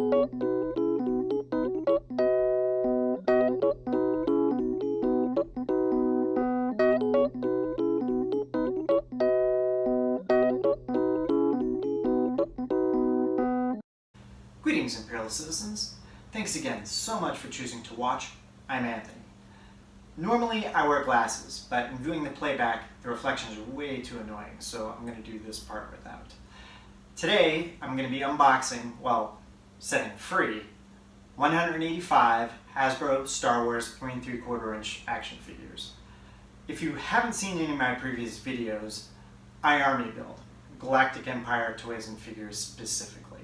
Greetings, Imperial citizens. Thanks again so much for choosing to watch. I'm Anthony. Normally I wear glasses, but in viewing the playback, the reflections are way too annoying, so I'm going to do this part without. Today, I'm going to be unboxing, well, setting free, 185 Hasbro Star Wars 3 and 3 quarter inch action figures. If you haven't seen any of my previous videos, I Army build, Galactic Empire toys and figures specifically.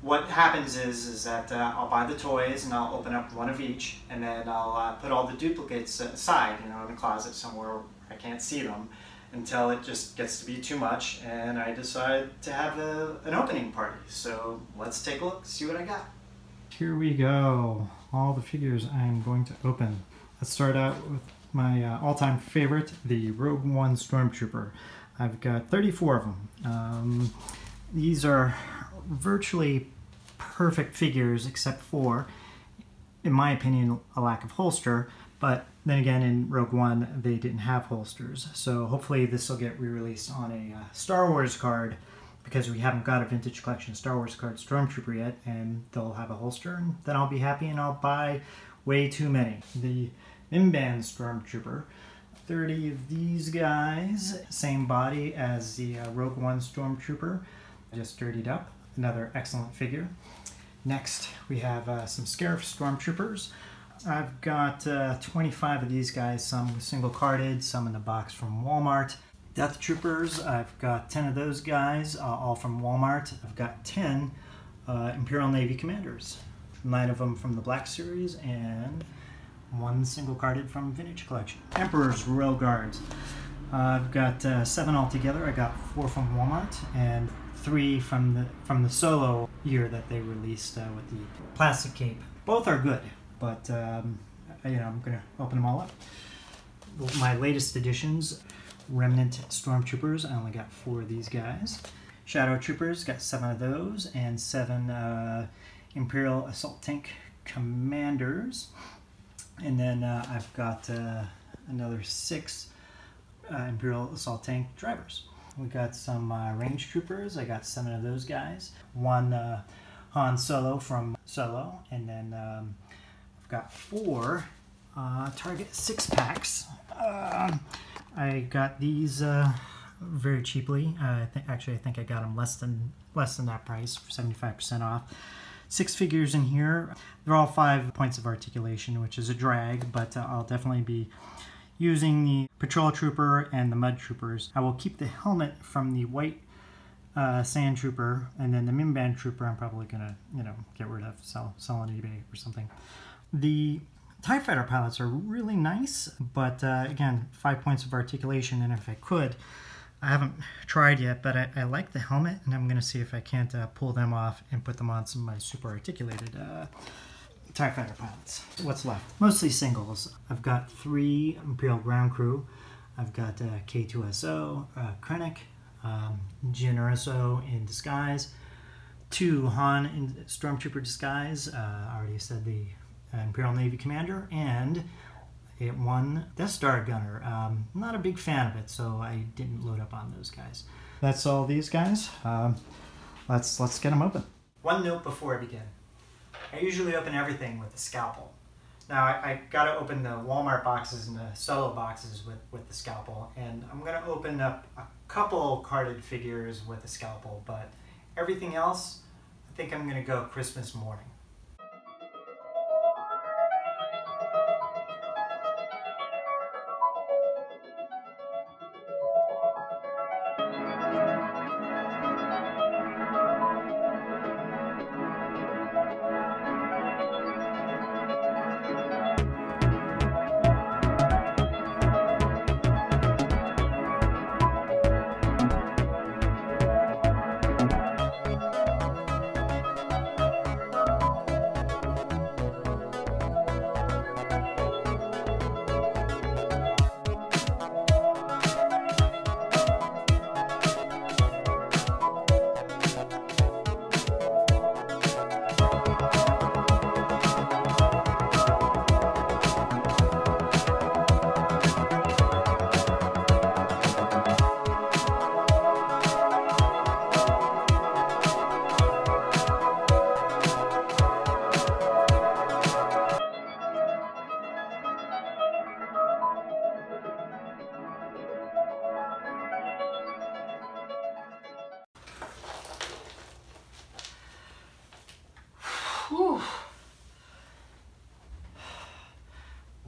What happens is is that uh, I'll buy the toys and I'll open up one of each and then I'll uh, put all the duplicates aside, you know, in the closet somewhere. I can't see them until it just gets to be too much and I decide to have a, an opening party. So let's take a look, see what I got. Here we go. All the figures I'm going to open. Let's start out with my uh, all-time favorite, the Rogue One Stormtrooper. I've got 34 of them. Um, these are virtually perfect figures except for, in my opinion, a lack of holster. But then again, in Rogue One, they didn't have holsters. So hopefully this will get re-released on a uh, Star Wars card because we haven't got a vintage collection Star Wars card Stormtrooper yet, and they'll have a holster, and then I'll be happy and I'll buy way too many. The Mimban Stormtrooper, 30 of these guys, same body as the uh, Rogue One Stormtrooper, just dirtied up another excellent figure. Next, we have uh, some Scarif Stormtroopers. I've got uh, 25 of these guys, some single carded, some in the box from Walmart. Death Troopers, I've got 10 of those guys, uh, all from Walmart. I've got 10 uh, Imperial Navy Commanders, nine of them from the Black Series, and one single carded from Vintage Collection. Emperor's Royal Guards. I've got uh, seven altogether. I got four from Walmart and three from the from the solo year that they released uh, with the plastic cape. Both are good, but um, you know I'm gonna open them all up. My latest editions, Remnant Stormtroopers. I only got four of these guys. Shadow Troopers got seven of those, and seven uh, Imperial Assault Tank Commanders. And then uh, I've got uh, another six uh, Imperial Assault Tank Drivers. We got some uh, range troopers. I got seven of those guys. One uh, Han Solo from Solo, and then um, I've got four uh, Target six packs. Um, I got these uh, very cheaply. I think actually I think I got them less than less than that price for seventy five percent off. Six figures in here. They're all five points of articulation, which is a drag, but uh, I'll definitely be using the patrol trooper and the mud troopers. I will keep the helmet from the white uh, sand trooper and then the Mimban trooper I'm probably gonna you know get rid of sell sell on eBay or something. The TIE fighter pilots are really nice but uh, again five points of articulation and if I could I haven't tried yet but I, I like the helmet and I'm gonna see if I can't uh, pull them off and put them on some of my super articulated uh, TIE fighter pilots. What's left? Mostly singles. I've got three Imperial Ground Crew. I've got uh, K2SO, uh, Krennic, um, Jyn Erso in disguise, two Han in Stormtrooper disguise. Uh, I already said the Imperial Navy Commander, and it won Death Star Gunner. Um, not a big fan of it, so I didn't load up on those guys. That's all these guys. Um, let's let's get them open. One note before I begin. I usually open everything with a scalpel. Now I, I got to open the Walmart boxes and the solo boxes with, with the scalpel, and I'm going to open up a couple carded figures with a scalpel, but everything else, I think I'm going to go Christmas morning.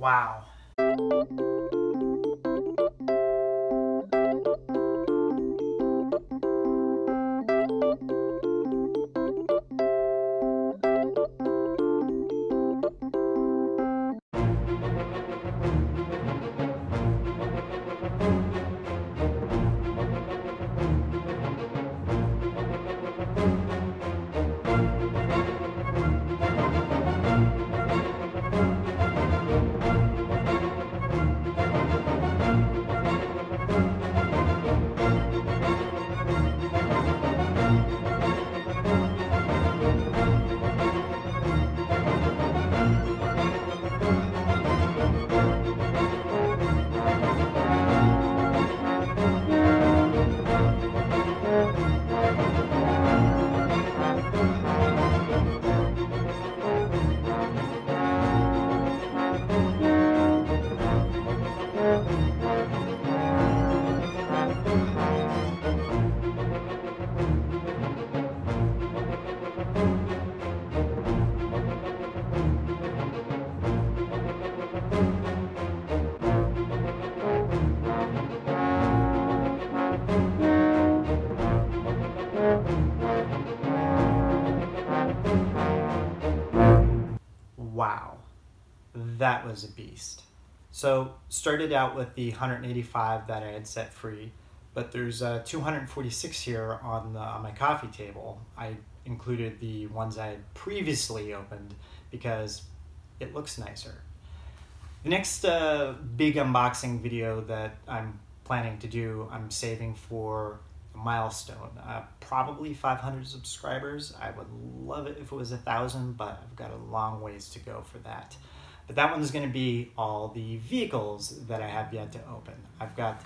Wow, that was a beast. So started out with the 185 that I had set free, but there's uh, 246 here on, the, on my coffee table. I included the ones I had previously opened because it looks nicer. The next uh, big unboxing video that I'm planning to do, I'm saving for a milestone. Uh, probably 500 subscribers. I would love it if it was a thousand, but I've got a long ways to go for that. But that one's going to be all the vehicles that I have yet to open. I've got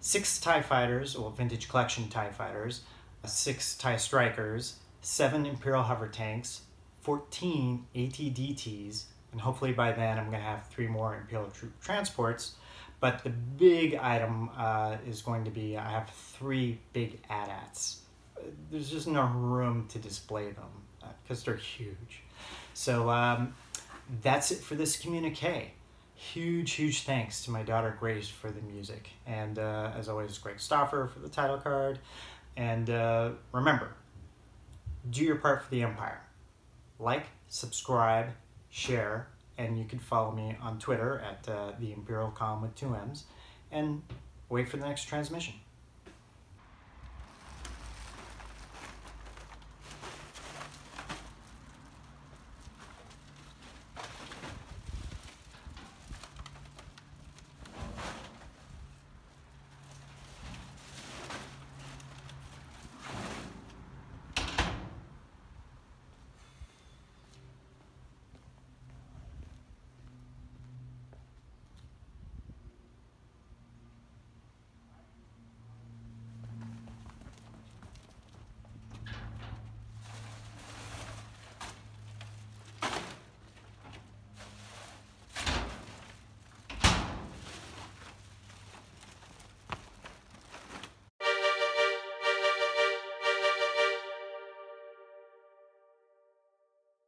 six TIE fighters, or vintage collection TIE fighters, six TIE strikers, seven Imperial hover tanks, 14 ATDTs, and hopefully by then I'm going to have three more Imperial troop transports. But the big item uh, is going to be I have three big AT-ATs. There's just no room to display them because uh, they're huge. So um, that's it for this communique. Huge, huge thanks to my daughter Grace for the music. And uh, as always, Greg Stauffer for the title card. And uh, remember, do your part for the Empire. Like, subscribe, share, and you can follow me on Twitter at uh, the Imperial Com with two M's, and wait for the next transmission.